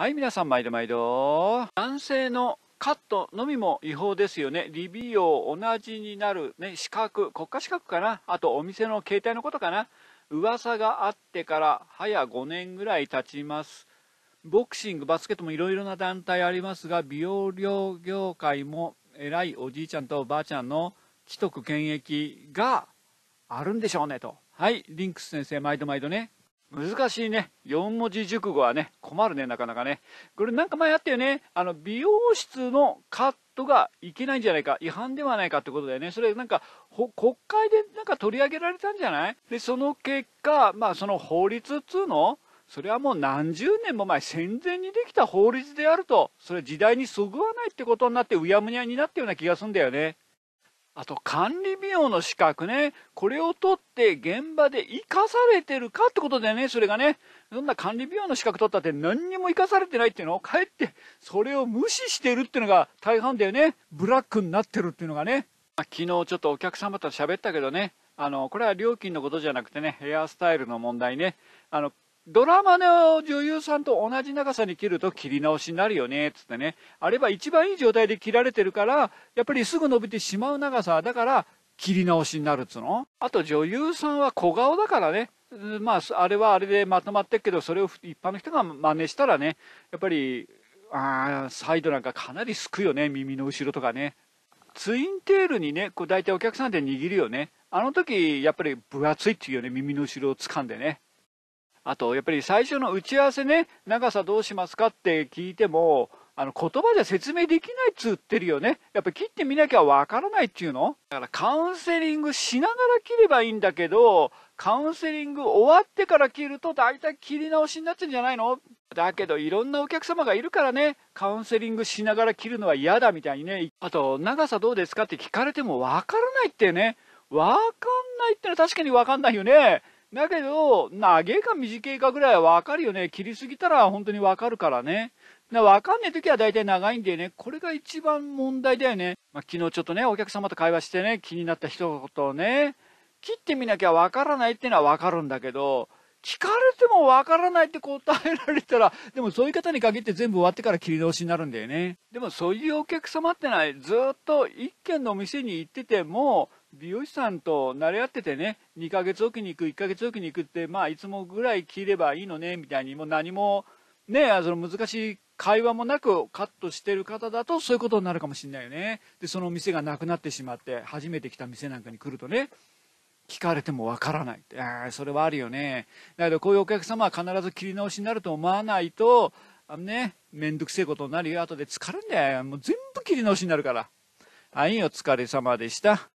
はい、皆さん、毎度毎度。男性のカットのみも違法ですよね。リビオ同じになる、ね、資格、国家資格かな。あと、お店の携帯のことかな。噂があってから早5年ぐらい経ちます。ボクシング、バスケットもいろいろな団体ありますが、美容療業界も偉いおじいちゃんとおばあちゃんの既得権益があるんでしょうねと。はい、リンクス先生、毎度毎度ね。難しいね。4文字熟語はね、困るね、なかなかね。これなんか前あったよね。あの、美容室のカットがいけないんじゃないか、違反ではないかってことだよね。それなんか、国会でなんか取り上げられたんじゃない？で、その結果、まあその法律っつうの？それはもう何十年も前、戦前にできた法律であると、それ時代にそぐわないってことになってうやむにゃになったような気がするんだよね。あと管理美容の資格ね、これを取って現場で生かされてるかってことだよね、それがね。そんな管理美容の資格取ったって何にも生かされてないっていうの？をかえってそれを無視してるっていうのが大半だよね。ブラックになってるっていうのがね。昨日ちょっとお客様と喋ったけどね、あの、これは料金のことじゃなくてね、ヘアスタイルの問題ね。あの、ドラマの女優さんと同じ長さに切ると切り直しになるよね、つってね。あれば一番いい状態で切られてるから、やっぱりすぐ伸びてしまう長さだから、切り直しになるっつうの。あと女優さんは小顔だからね。まあ、あれはあれでまとまってるけど、それを一般の人が真似したらね、やっぱり、あサイドなんかかなりすくよね、耳の後ろとかね。ツインテールにね、こう大体お客さんで握るよね。あの時、やっぱり分厚いっていうよね、耳の後ろを掴んでね。あと、やっぱり最初の打ち合わせね、長さどうしますかって聞いても、あの言葉じゃ説明できないっつってるよね。やっぱ切ってみなきゃわからないっていうの？だからカウンセリングしながら切ればいいんだけど、カウンセリング終わってから切ると大体切り直しになってんじゃないの？だけどいろんなお客様がいるからね、カウンセリングしながら切るのは嫌だみたいにね。あと、長さどうですかって聞かれてもわからないってね。わかんないってのは確かにわかんないよね。だけど、長いか短いかぐらいはわかるよね。切りすぎたら本当にわかるからね。わかんない時は大体長いんでね、これが一番問題だよね。まあ、昨日ちょっとね、お客様と会話してね、気になった一言をね、切ってみなきゃわからないっていうのはわかるんだけど、聞かれてもわからないって答えられたら、でもそういう方に限って全部終わってから切り直しになるんだよね。でもそういうお客様ってのはずっと一軒のお店に行ってても、美容師さんと慣れ合っててね、2ヶ月おきに行く、1ヶ月おきに行くって、まあ、いつもぐらい切ればいいのね、みたいに、もう何も、ね、その難しい会話もなくカットしてる方だと、そういうことになるかもしれないよね。で、その店がなくなってしまって、初めて来た店なんかに来るとね、聞かれてもわからない。ああ、それはあるよね。だけど、こういうお客様は必ず切り直しになると思わないと、あのね、めんどくせえことになるよ。後で疲れんだよ。もう全部切り直しになるから。はい、お疲れ様でした。